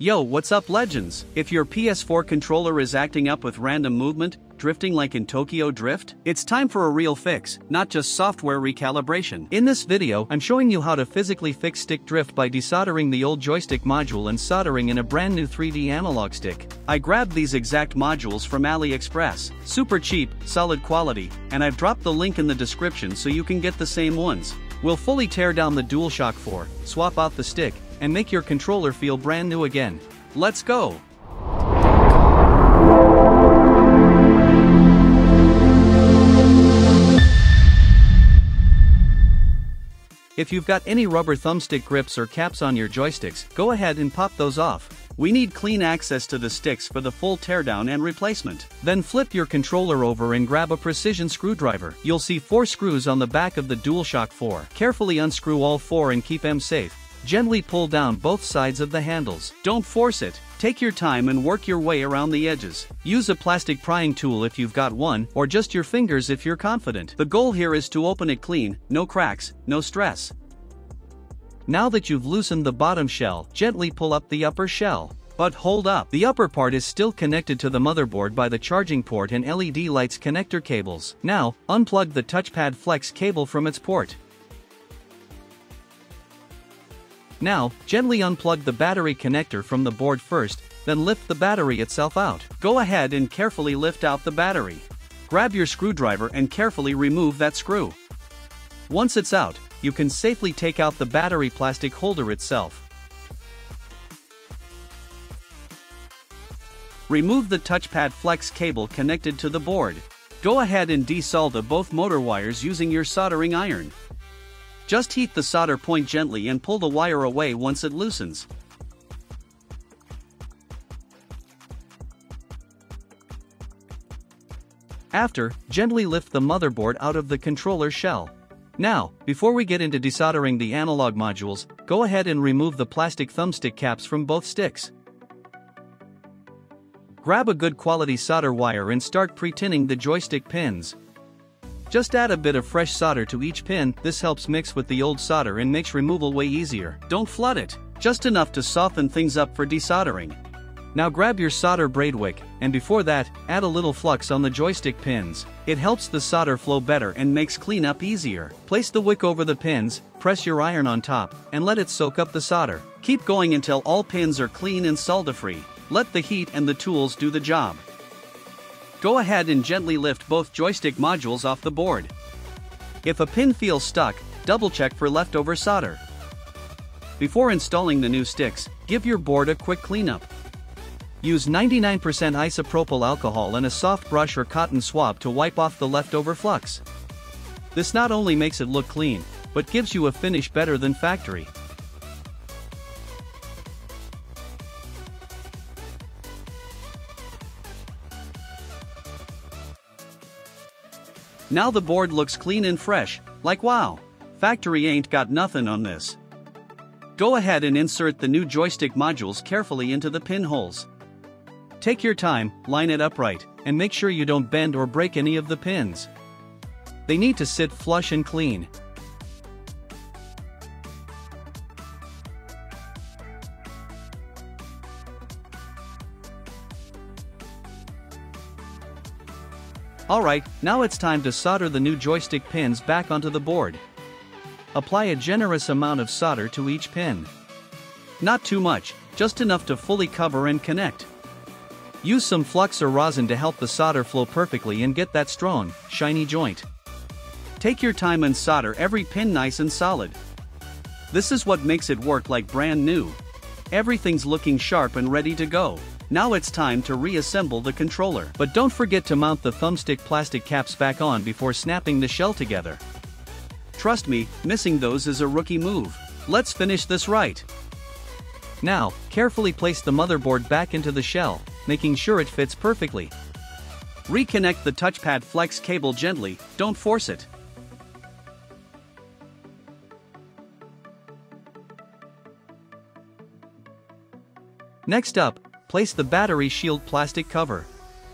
Yo, what's up legends? If your PS4 controller is acting up with random movement, drifting like in Tokyo Drift, it's time for a real fix, not just software recalibration. In this video, I'm showing you how to physically fix stick drift by desoldering the old joystick module and soldering in a brand new 3D analog stick. I grabbed these exact modules from AliExpress, super cheap, solid quality, and I've dropped the link in the description so you can get the same ones. We'll fully tear down the DualShock 4, swap out the stick, and make your controller feel brand new again. Let's go! If you've got any rubber thumbstick grips or caps on your joysticks, go ahead and pop those off. We need clean access to the sticks for the full teardown and replacement. Then flip your controller over and grab a precision screwdriver. You'll see four screws on the back of the DualShock 4. Carefully unscrew all four and keep them safe. Gently pull down both sides of the handles. Don't force it. Take your time and work your way around the edges. Use a plastic prying tool if you've got one, or just your fingers if you're confident. The goal here is to open it clean, no cracks, no stress. Now that you've loosened the bottom shell, gently pull up the upper shell. But hold up, the upper part is still connected to the motherboard by the charging port and LED lights connector cables. Now, unplug the touchpad flex cable from its port. Now, gently unplug the battery connector from the board first, then lift the battery itself out. Go ahead and carefully lift out the battery. Grab your screwdriver and carefully remove that screw. Once it's out, you can safely take out the battery plastic holder itself. Remove the touchpad flex cable connected to the board. Go ahead and desolder both motor wires using your soldering iron. Just heat the solder point gently and pull the wire away once it loosens. After, gently lift the motherboard out of the controller shell. Now, before we get into desoldering the analog modules, go ahead and remove the plastic thumbstick caps from both sticks. Grab a good quality solder wire and start pre-tinning the joystick pins. Just add a bit of fresh solder to each pin, this helps mix with the old solder and makes removal way easier. Don't flood it, just enough to soften things up for desoldering. Now grab your solder braid wick, and before that, add a little flux on the joystick pins. It helps the solder flow better and makes cleanup easier. Place the wick over the pins, press your iron on top, and let it soak up the solder. Keep going until all pins are clean and solder free. Let the heat and the tools do the job. Go ahead and gently lift both joystick modules off the board. If a pin feels stuck, double check for leftover solder. Before installing the new sticks, give your board a quick cleanup. Use 99% isopropyl alcohol and a soft brush or cotton swab to wipe off the leftover flux. This not only makes it look clean, but gives you a finish better than factory. Now the board looks clean and fresh, like wow, factory ain't got nothing on this. Go ahead and insert the new joystick modules carefully into the pinholes. Take your time, line it upright, and make sure you don't bend or break any of the pins. They need to sit flush and clean. Alright, now it's time to solder the new joystick pins back onto the board. Apply a generous amount of solder to each pin. Not too much, just enough to fully cover and connect. Use some flux or rosin to help the solder flow perfectly and get that strong, shiny joint. Take your time and solder every pin nice and solid. This is what makes it work like brand new. Everything's looking sharp and ready to go. Now it's time to reassemble the controller. But don't forget to mount the thumbstick plastic caps back on before snapping the shell together. Trust me, missing those is a rookie move. Let's finish this right. Now, carefully place the motherboard back into the shell, making sure it fits perfectly. Reconnect the touchpad flex cable gently, don't force it. Next up, place the battery shield plastic cover.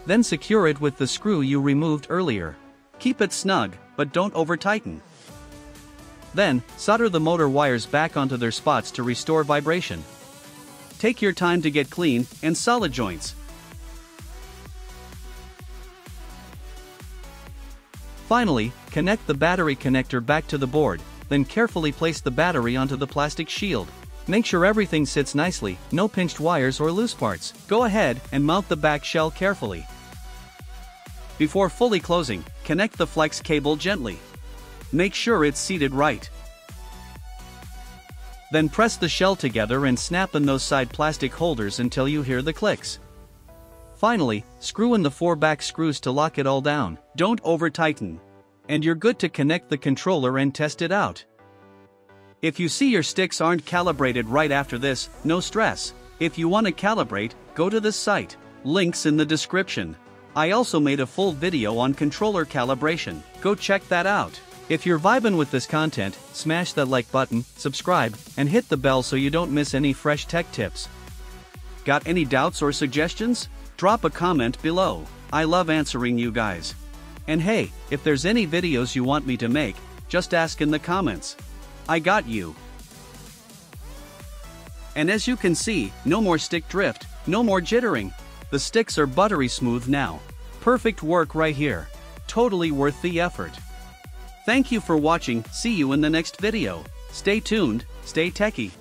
Then secure it with the screw you removed earlier. Keep it snug, but don't over-tighten. Then, solder the motor wires back onto their spots to restore vibration. Take your time to get clean and solid joints. Finally, connect the battery connector back to the board, then carefully place the battery onto the plastic shield. Make sure everything sits nicely, no pinched wires or loose parts. Go ahead and mount the back shell carefully. Before fully closing, connect the flex cable gently. Make sure it's seated right. Then press the shell together and snap in those side plastic holders until you hear the clicks. Finally, screw in the four back screws to lock it all down. Don't over tighten. And you're good to connect the controller and test it out. If you see your sticks aren't calibrated right after this, no stress. If you want to calibrate, go to this site. Links in the description. I also made a full video on controller calibration. Go check that out. If you're vibing with this content, smash that like button, subscribe, and hit the bell so you don't miss any fresh tech tips. Got any doubts or suggestions? Drop a comment below. I love answering you guys. And hey, if there's any videos you want me to make, just ask in the comments. I got you. And as you can see, no more stick drift, no more jittering. The sticks are buttery smooth now. Perfect work right here. Totally worth the effort. Thank you for watching, see you in the next video. Stay tuned, stay techie.